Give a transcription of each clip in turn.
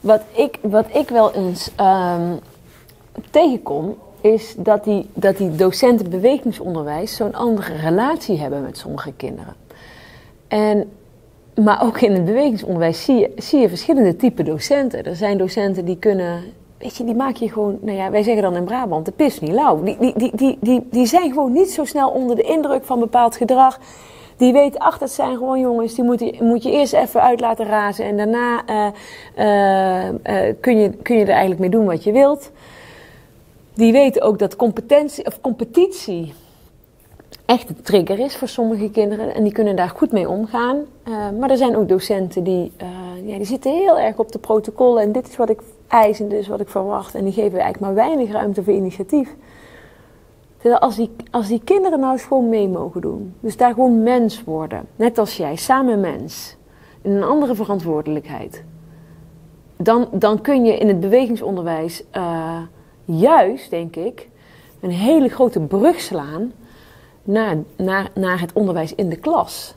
Wat ik, wat ik wel eens ehm, tegenkom, is dat die, dat die docenten bewegingsonderwijs zo'n andere relatie hebben met sommige kinderen. En, maar ook in het bewegingsonderwijs zie je, zie je verschillende typen docenten. Er zijn docenten die kunnen, weet je, die maak je gewoon, nou ja, wij zeggen dan in Brabant, de pis niet lauw. Die, die, die, die, die, die zijn gewoon niet zo snel onder de indruk van bepaald gedrag. Die weten, ach, dat zijn gewoon jongens, die moet je, moet je eerst even uit laten razen. En daarna uh, uh, uh, kun, je, kun je er eigenlijk mee doen wat je wilt. Die weten ook dat competentie of competitie echt een trigger is voor sommige kinderen. En die kunnen daar goed mee omgaan. maar er zijn ook docenten die, ja, die zitten heel erg op de protocollen. En dit is wat ik eis en dit is wat ik verwacht. En die geven eigenlijk maar weinig ruimte voor initiatief. Als die, als die kinderen nou eens gewoon mee mogen doen. Dus daar gewoon mens worden. Net als jij, samen mens. In een andere verantwoordelijkheid. Dan, dan kun je in het bewegingsonderwijs uh, juist, denk ik, een hele grote brug slaan naar, naar, naar het onderwijs in de klas.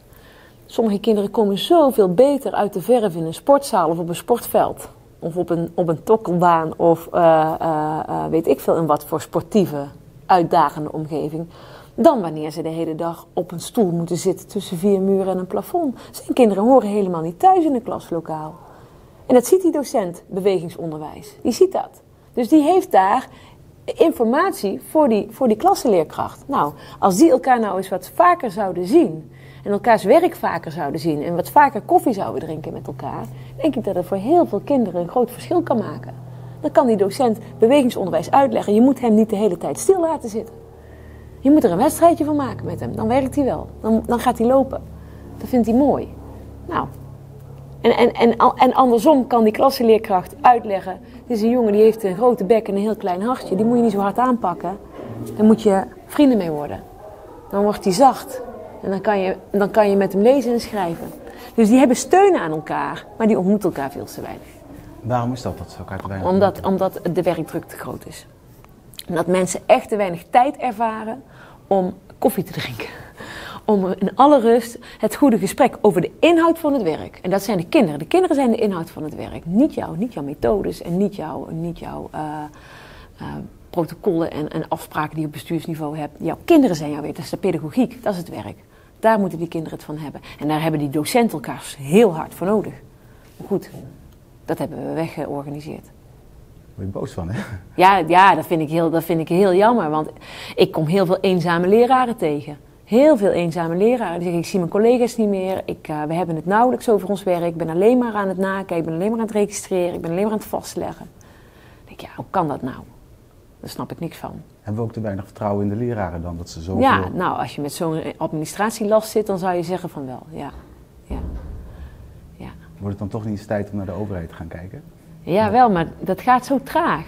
Sommige kinderen komen zoveel beter uit de verf in een sportzaal of op een sportveld. Of op een, op een tokkelbaan of uh, uh, weet ik veel in wat voor sportieve uitdagende omgeving. Dan wanneer ze de hele dag op een stoel moeten zitten tussen vier muren en een plafond. Zijn kinderen horen helemaal niet thuis in een klaslokaal. En dat ziet die docent bewegingsonderwijs. Die ziet dat. Dus die heeft daar informatie voor die, voor die klassenleerkracht. Nou, als die elkaar nou eens wat vaker zouden zien. En elkaars werk vaker zouden zien. En wat vaker koffie zouden drinken met elkaar. Denk ik dat het voor heel veel kinderen een groot verschil kan maken. Dan kan die docent bewegingsonderwijs uitleggen. Je moet hem niet de hele tijd stil laten zitten. Je moet er een wedstrijdje van maken met hem. Dan werkt hij wel. Dan, dan gaat hij lopen. Dat vindt hij mooi. Nou. En, en, en, en andersom kan die klassenleerkracht uitleggen. Dit is een jongen die heeft een grote bek en een heel klein hartje. Die moet je niet zo hard aanpakken. Daar moet je vrienden mee worden. Dan wordt hij zacht. En dan kan, je, dan kan je met hem lezen en schrijven. Dus die hebben steun aan elkaar, maar die ontmoeten elkaar veel te weinig. Waarom is dat dat elkaar te weinig omdat, omdat de werkdruk te groot is. Omdat mensen echt te weinig tijd ervaren om koffie te drinken. Om in alle rust het goede gesprek over de inhoud van het werk. En dat zijn de kinderen. De kinderen zijn de inhoud van het werk. Niet jou, niet jouw methodes en niet jouw, niet jouw uh, uh, protocollen en, en, afspraken die je op bestuursniveau hebt. Jouw kinderen zijn jouw werk. Dat is de pedagogiek, dat is het werk. Daar moeten die kinderen het van hebben. En daar hebben die docenten elkaar heel hard voor nodig. Goed, dat hebben we weggeorganiseerd. Daar ben je boos van, hè? Ja, ja dat, vind ik heel, dat vind ik heel jammer. Want ik kom heel veel eenzame leraren tegen. Heel veel eenzame leraren. Die zeggen, ik zie mijn collega's niet meer. Ik, uh, we hebben het nauwelijks over ons werk. Ik ben alleen maar aan het nakijken. Ik ben alleen maar aan het registreren. Ik ben alleen maar aan het vastleggen. Dan denk ik, ja, hoe kan dat nou? Daar snap ik niks van. Hebben we ook te weinig vertrouwen in de leraren dan? Dat ze zoveel... Ja, nou, als je met zo'n administratielast zit, dan zou je zeggen van wel, ja. Wordt het dan toch niet eens tijd om naar de overheid te gaan kijken? Ja, wel, maar dat gaat zo traag.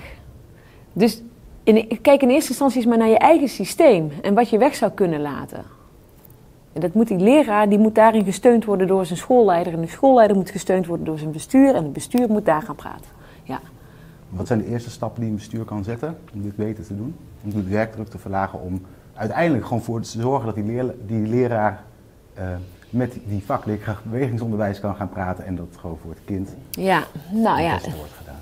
Dus in, kijk in eerste instantie eens maar naar je eigen systeem en wat je weg zou kunnen laten. En dat moet die leraar, die moet daarin gesteund worden door zijn schoolleider. En de schoolleider moet gesteund worden door zijn bestuur. En het bestuur moet daar gaan praten. Ja. Wat zijn de eerste stappen die een bestuur kan zetten om dit beter te doen? Om de werkdruk te verlagen om uiteindelijk gewoon voor te zorgen dat die, leer, die leraar uh, met die vakleerkracht bewegingsonderwijs kan gaan praten en dat gewoon voor het kind ja, nou ja. wordt gedaan.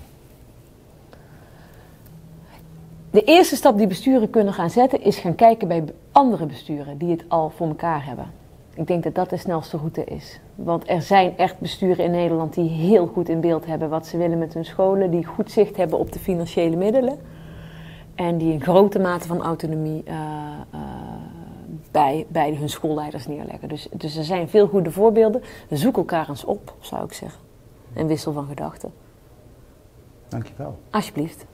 De eerste stap die besturen kunnen gaan zetten is gaan kijken bij andere besturen die het al voor elkaar hebben. Ik denk dat dat de snelste route is. Want er zijn echt besturen in Nederland die heel goed in beeld hebben wat ze willen met hun scholen, die goed zicht hebben op de financiële middelen en die een grote mate van autonomie uh, uh, bij, bij hun schoolleiders neerleggen. Dus, dus er zijn veel goede voorbeelden. Zoek elkaar eens op, zou ik zeggen. En wissel van gedachten. Dankjewel. Alsjeblieft.